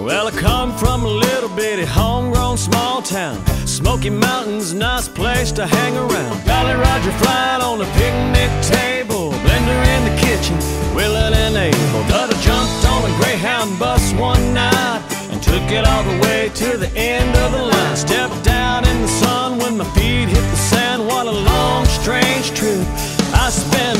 Well, I come from a little bitty homegrown small town. Smoky Mountain's nice place to hang around. Jolly Roger flying on a picnic table. Blender in the kitchen, willing and able. Dada jumped on a Greyhound bus one night and took it all the way to the end of the line. Stepped out in the sun when my feet hit the sand. What a long, strange trip I spent.